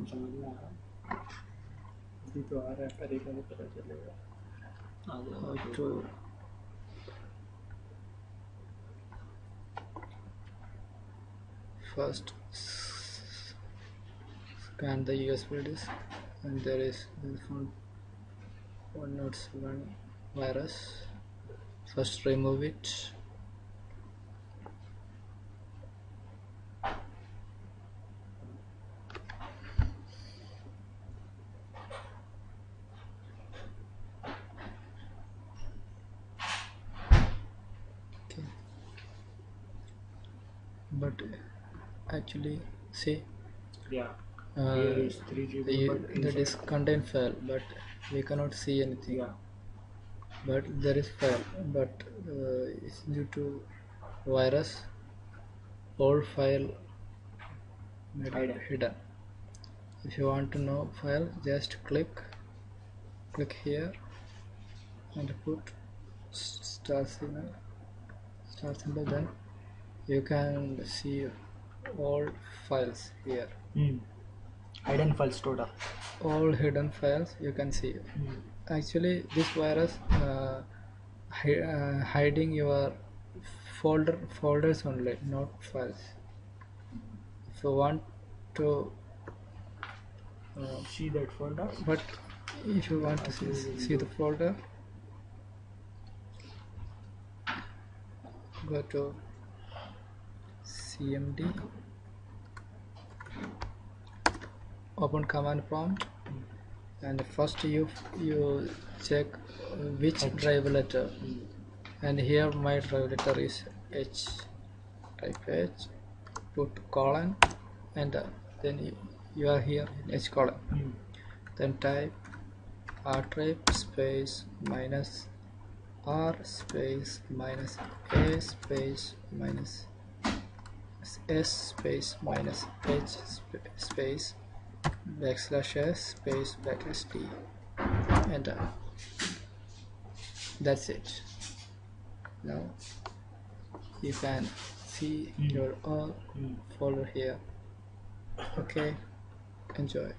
आपको समझ में आ रहा है अभी तो आ रहा है तरीका भी पता चलेगा आ how जाएगा to first s- scan the USB disk and there is found one not one virus first remove it But actually see yeah. uh, is 3 GB the, the disk contain file but we cannot see anything. Yeah. But there is file but uh, it's due to virus all file made Hidden. hidden. If you want to know file just click click here and put star symbol star symbol then you can see all files here. Hmm. hidden files total. All hidden files you can see. Hmm. actually this virus uh, hi- uh, hiding your folder folders only not files. If you want to uh, see that folder? but if you want to see, see the folder go to cmd open command prompt. And first you you check which drive letter. And here my drive letter is h type h put colon and uh, then you, you are here in h colon. Hmm. then type r type space minus r space minus a space minus s space minus h space backslash s space backslash d enter that's it. Now you can see Mm. your all Hmm. folder here. Okay? Enjoy